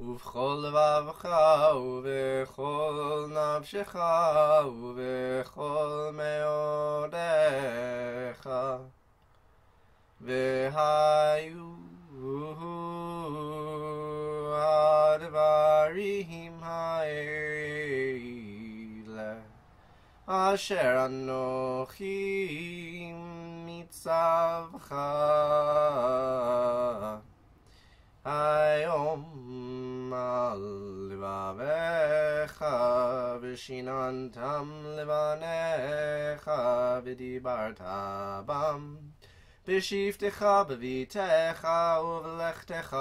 ובכל לבבך ובכל נפשך ובכל מאודיך. והיו הדברים האלה אשר אנוכי מצווך היום על לבביך ושיננתם לבניך ודיברת בם בשבתך בביתך ובלכתך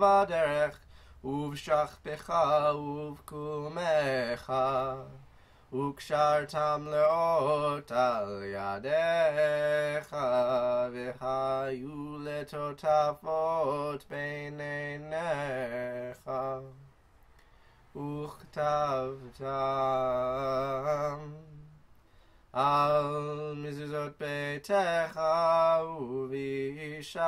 בדרך ובשכבך ובקומך וקשרתם לאות על ידיך והיו לטוטפות בין עיניך וכתבתם על מזוזות ביתך ובישעריך